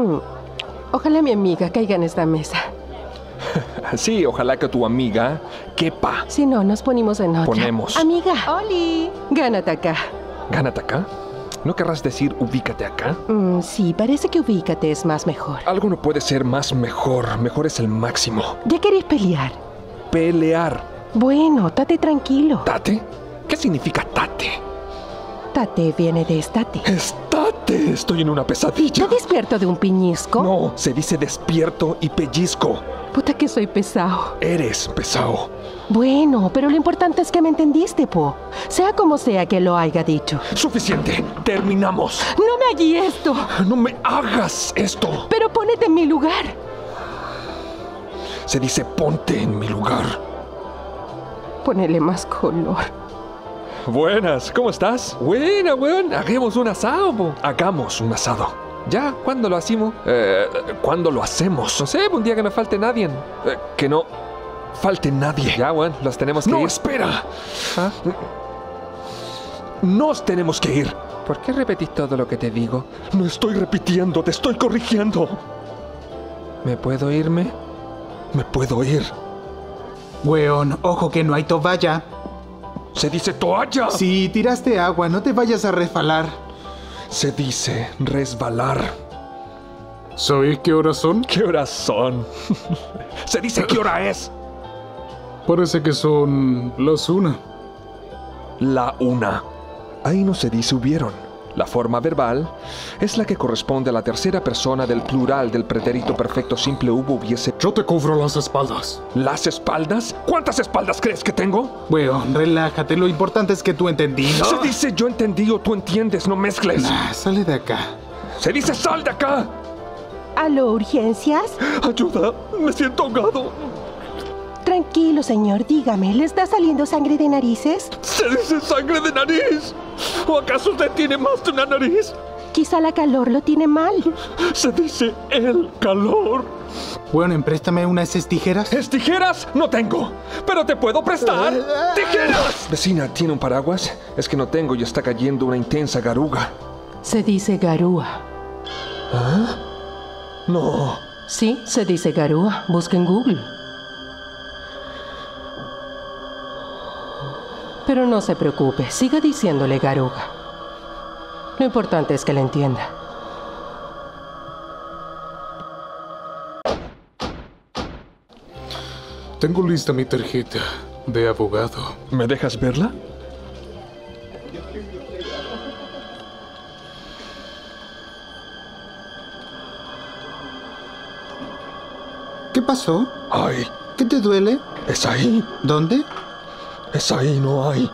Mm. Ojalá mi amiga caiga en esta mesa. Sí, ojalá que tu amiga quepa. Si no, nos ponemos en otra. Ponemos. Amiga, ¡Oli! gánate acá. Gánate acá. ¿No querrás decir ubícate acá? Mm, sí, parece que ubícate es más mejor. Algo no puede ser más mejor. Mejor es el máximo. ¿Ya querés pelear? Pelear. Bueno, tate tranquilo. ¿Tate? ¿Qué significa tate? Tate viene de estate. Estate. Estoy en una pesadilla. ¿Te despierto de un piñisco? No, se dice despierto y pellizco. Puta que soy pesado. Eres pesado. Bueno, pero lo importante es que me entendiste, Po. Sea como sea que lo haya dicho. Suficiente. Terminamos. No me hagas esto, No me hagas esto. pero ponete en mi lugar. Se dice ponte en mi lugar. Ponele más color. Buenas, ¿cómo estás? Buena, weón. Hagamos un asado, po. Hagamos un asado. ¿Ya? ¿Cuándo lo hacemos? Eh, ¿Cuándo lo hacemos? No sé, un día que no falte nadie. Eh, que no falte nadie. Ya, weón, los tenemos que No, ir. espera. ¿Ah? Nos tenemos que ir. ¿Por qué repetís todo lo que te digo? No estoy repitiendo, te estoy corrigiendo. ¿Me puedo irme? Me puedo ir. Weón, ojo que no hay toalla. Se dice toalla. Si tiraste agua, no te vayas a resbalar. Se dice resbalar. ¿Sabéis qué horas son? ¿Qué horas son? Se dice qué hora es. Parece que son las una. La una. Ahí no se dice hubieron. La forma verbal es la que corresponde a la tercera persona del plural del pretérito perfecto simple hubo hubiese. Yo te cubro las espaldas. ¿Las espaldas? ¿Cuántas espaldas crees que tengo? Weón, relájate, lo importante es que tú entendí, ¿no? Se dice yo entendí o tú entiendes, no mezcles. Sale de acá. Se dice sal de acá. ¿Aló, urgencias? Ayuda, me siento ahogado. Tranquilo, señor, dígame, ¿le está saliendo sangre de narices? Se dice sangre de nariz. ¿O acaso usted tiene más de una nariz? Quizá la calor lo tiene mal. Se dice el calor. Weón, préstame unas esas tijeras. ¿Es tijeras? No tengo. Pero te puedo prestar. ¡Tijeras! Vecina, ¿tiene un paraguas? Es que no tengo y está cayendo una intensa garuga. Se dice garúa. No. Sí, se dice garúa. Busca en Google. Pero no se preocupe, siga diciéndole garuga. Lo importante es que la entienda. Tengo lista mi tarjeta de abogado. ¿Me dejas verla? ¿Qué pasó? Ay, ¿Qué te duele? es ahí. ¿Dónde? Es ahí, no hay.